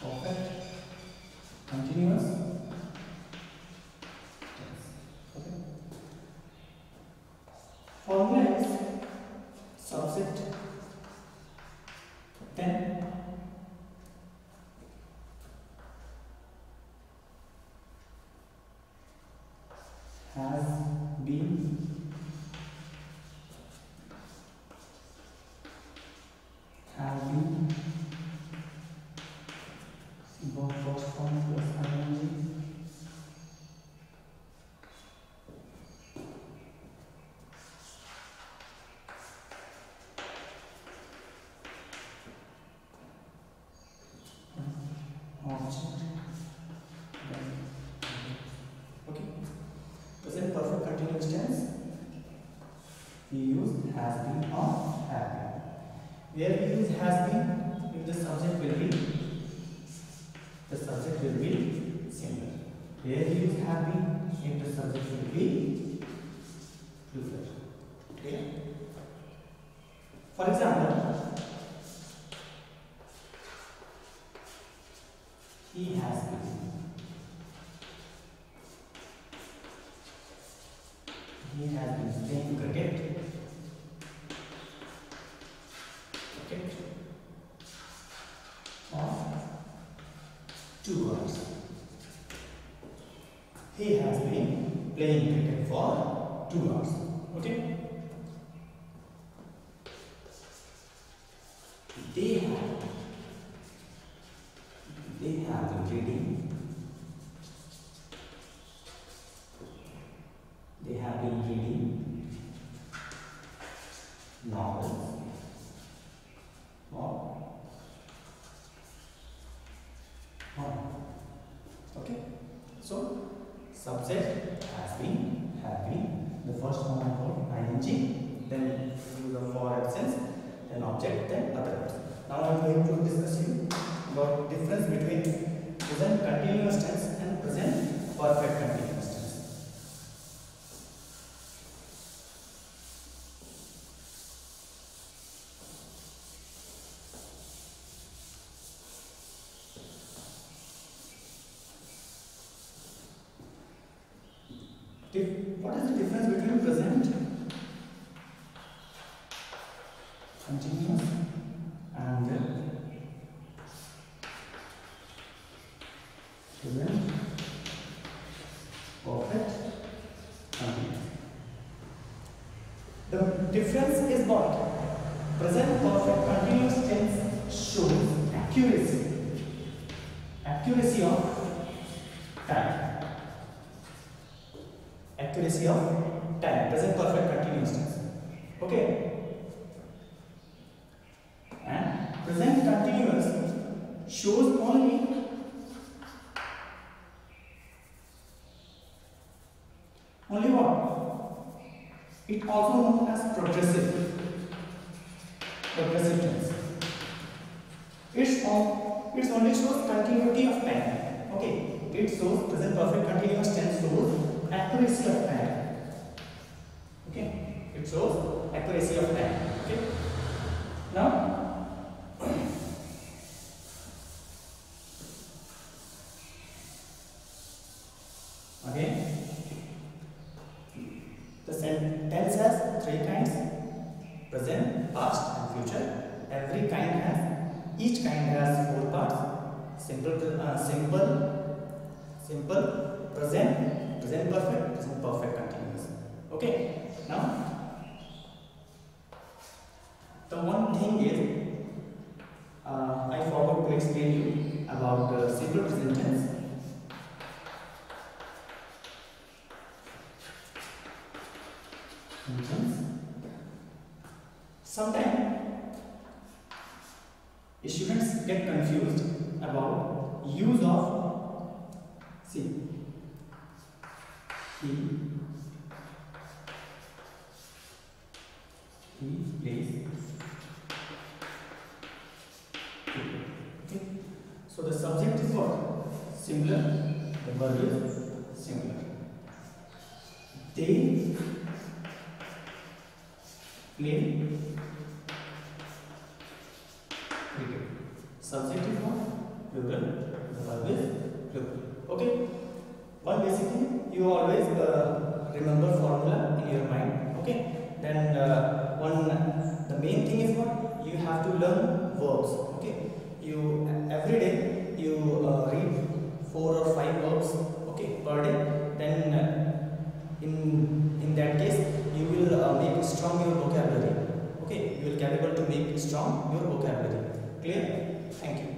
perfect continuous? Okay formula is subject then has been verb first form plus okay. Perfect continuous tense we use has been or have where we use has been if the subject will be the subject will be singular where we use have been if the subject will be plural clear? For example he has been. He has been playing cricket for two hours he has been playing cricket for two hours. Okay? They have they have been reading they have been reading novels. Or or okay? So subject has been been. The first one I called ing then of for absence then object then other now I am going to discuss you about difference between present continuous tense and present perfect continuous tense Dif- what is the difference between present continuous and present? Perfect. Continuous the difference is what? Present perfect continuous tense shows accuracy. Accuracy of time of time. Present perfect continuous tense. Okay? And present continuous shows only only what? It also known as progressive. Progressive tense. It's all it's only shows continuity of time. Okay? It shows present perfect continuous tense shows accuracy of time. Okay? It shows accuracy of time. Okay? Now again the sentence has three kinds present past and future. Every kind has each kind has four parts. Simple uh, simple simple present present perfect present perfect continuous okay now the one thing is uh, I forgot to explain you about uh, simple present tense sometimes students get confused about use of see he plays okay so the subject is what? Singular the verb is singular they cricket subject is what plural. The verb is plural. Okay. One basic thing you always uh, remember formula in your mind. Okay. Then uh, one the main thing is what you have to learn verbs. Okay. You every day you uh, read four or five verbs. Okay per day. Then uh, in in that case you will uh, make strong your vocabulary okay you will capable to make strong your vocabulary clear thank you